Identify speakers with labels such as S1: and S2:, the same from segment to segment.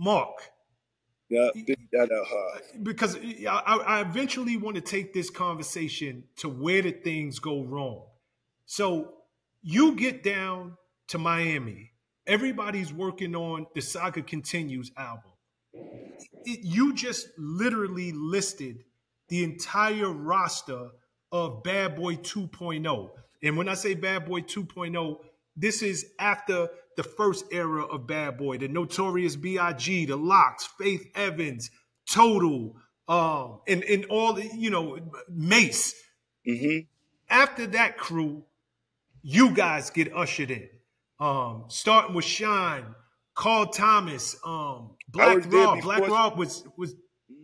S1: Mark.
S2: Yeah, that out hard.
S1: Because I, I eventually want to take this conversation to where did things go wrong. So you get down to Miami. Everybody's working on the Saga Continues album. It, you just literally listed the entire roster of Bad Boy 2.0. And when I say Bad Boy 2.0, this is after the first era of Bad Boy, the Notorious B.I.G., the LOX, Faith Evans, Total, um, and, and all the, you know, Mase.
S2: Mm-hmm.
S1: After that crew, you guys get ushered in. Um, starting with Shyne, Carl Thomas, um, Black Rob. Black Rob was was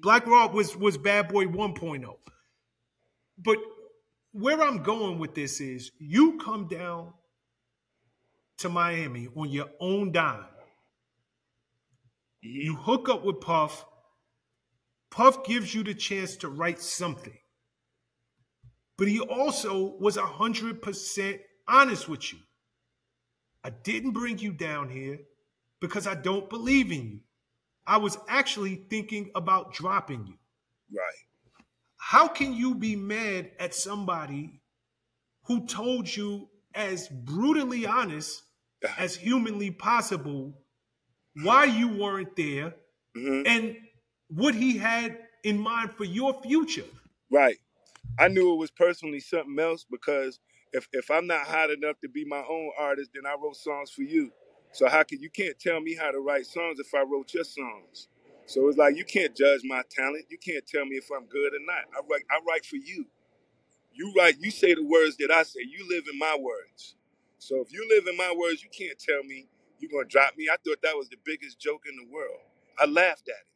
S1: Black Rob was was Bad Boy 1.0. But where I'm going with this is you come down to Miami on your own dime. Mm-hmm. You hook up with Puff. Puff gives you the chance to write something. But he also was 100% honest with you. I didn't bring you down here because I don't believe in you. I was actually thinking about dropping you.
S2: Right.
S1: How can you be mad at somebody who told you as brutally honest as humanly possible why you weren't there mm-hmm. and what he had in mind for your future.
S2: Right. I knew it was personally something else because if if I'm not hot enough to be my own artist, then I wrote songs for you. So how can you can't tell me how to write songs if I wrote your songs? So it's like you can't judge my talent. You can't tell me if I'm good or not. I write I write for you. You write you say the words that I say. You live in my words. So if you live in my words, you can't tell me you're gonna drop me. I thought that was the biggest joke in the world. I laughed at it.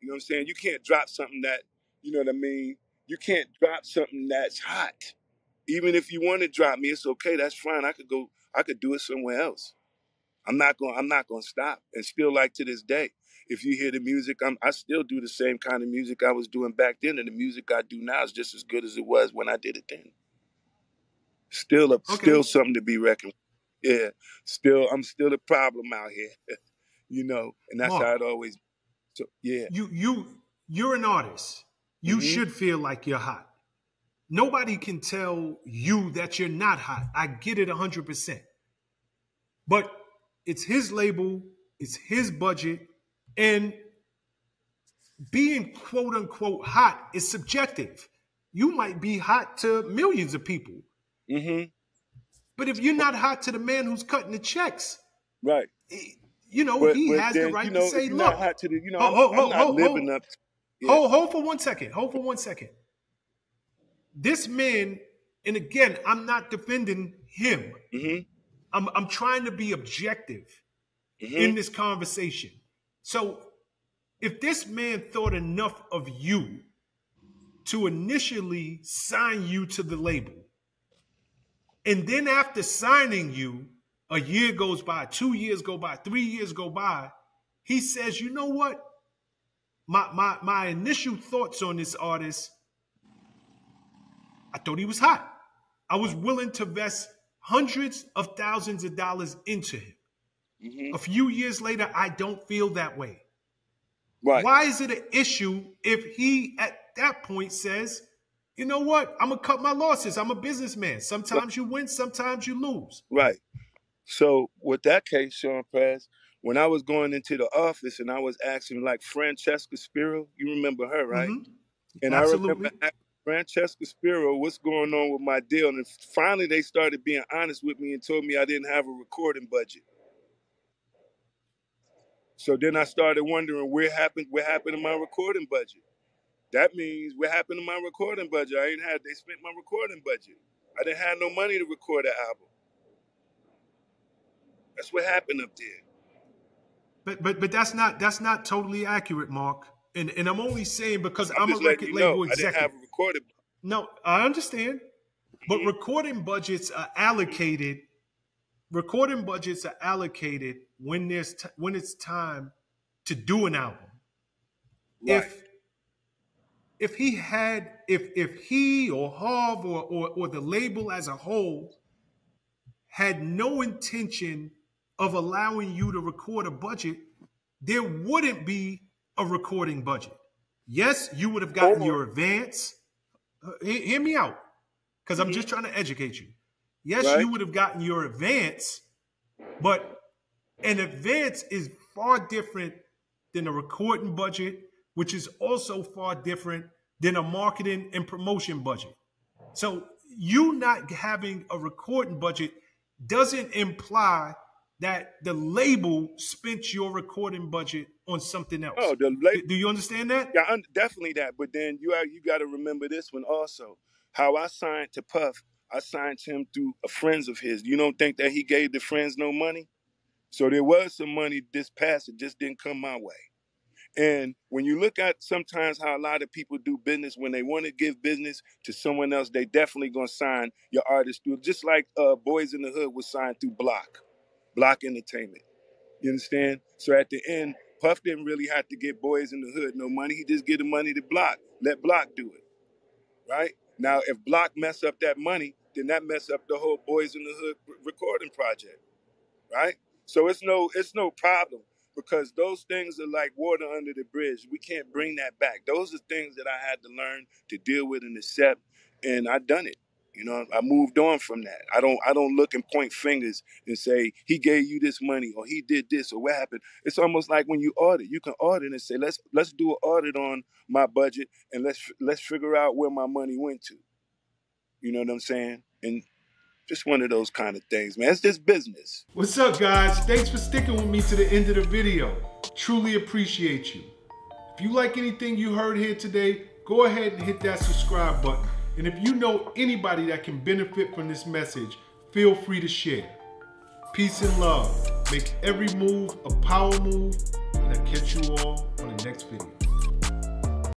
S2: You know what I'm saying? You can't drop something that, you know what I mean? You can't drop something that's hot. Even if you want to drop me, it's okay. That's fine. I could go. I could do it somewhere else. I'm not going to I'm not going to stop. And still, like to this day, if you hear the music, I'm, I still do the same kind of music I was doing back then, and the music I do now is just as good as it was when I did it then. Still, a, okay. still something to be reckoned. with. Yeah, still, I'm still a problem out here. you know, and that's Mark, how it always. So yeah,
S1: you you you're an artist. You mm-hmm. should feel like you're hot. Nobody can tell you that you're not hot. I get it 100%. But it's his label, it's his budget, and being quote unquote hot is subjective. You might be hot to millions of people.
S2: Mm-hmm.
S1: But if you're not hot to the man who's cutting the checks,
S2: right?
S1: You know but, he but has then, the right you know, to say, "Look, not
S2: hot to the, you know, I'm, I'm hold, living up."
S1: yeah. Hold, hold for one second. Hold for one second. This man, and again, I'm not defending him.
S2: Mm-hmm.
S1: I'm I'm trying to be objective mm-hmm. in this conversation. So, if this man thought enough of you to initially sign you to the label and then after signing you, a year goes by, two years go by, three years go by. He says, you know what? My my my initial thoughts on this artist, I thought he was hot. I was willing to invest hundreds of thousands of dollars into him. Mm-hmm. A few years later, I don't feel that way.
S2: Right.
S1: Why is it an issue if he at that point says, you know what? I'm gonna cut my losses. I'm a businessman. Sometimes you win, sometimes you lose.
S2: Right. So with that case, Shawn Prez, when I was going into the office and I was asking like Francesca Spiro, you remember her, right? Mm-hmm. And Absolutely. I remember Francesca Spiro, what's going on with my deal? And finally they started being honest with me and told me I didn't have a recording budget. So then I started wondering where happened what happened to my recording budget. That means what happened to my recording budget? I ain't had they spent my recording budget. I didn't have no money to record an album. That's what happened up there.
S1: But but but that's not that's not totally accurate, Mark. And and I'm only saying because I'm, I'm a record label know, executive. I didn't have a recording. No, I understand. But mm-hmm. recording budgets are allocated. Recording budgets are allocated when there's t- when it's time to do an album. Right. If if he had, if if he or Harve or, or, or the label as a whole had no intention of allowing you to record a budget, there wouldn't be a recording budget. Yes, you would have gotten your advance. Uh, he- hear me out, because I'm just trying to educate you. Yes,
S2: Right.
S1: you would have gotten your advance, but an advance is far different than a recording budget, which is also far different than a marketing and promotion budget. So you not having a recording budget doesn't imply that the label spent your recording budget on something else.
S2: Oh, the
S1: Do you understand that?
S2: yeah, definitely that. But then you are, you got to remember this one also. How I signed to Puff, I signed to him through a friends of his. You don't think that he gave the friends no money? So there was some money this past. It just didn't come my way. And when you look at sometimes how a lot of people do business, when they want to give business to someone else, they definitely gonna sign your artist through. Just like uh, Boyz N da Hood was signed through Block, Block Entertainment. You understand? So at the end, Puff didn't really have to get Boyz N da Hood no money. He just get the money to Block. Let Block do it. Right? Now, if Block mess up that money, then that mess up the whole Boyz N da Hood recording project. Right? So it's no it's no problem because those things are like water under the bridge. We can't bring that back. Those are things that I had to learn to deal with and accept, and I done it. You know, I moved on from that. I don't I don't look and point fingers and say he gave you this money or he did this or what happened. It's almost like when you audit, you can audit and say let's let's do an audit on my budget and let's let's figure out where my money went to. You know what I'm saying? And just one of those kind of things, man. It's just business.
S1: What's up, guys? Thanks for sticking with me to the end of the video. Truly appreciate you. If you like anything you heard here today, go ahead and hit that subscribe button. And if you know anybody that can benefit from this message, feel free to share. Peace and love. Make every move a power move, and I'll catch you all on the next video.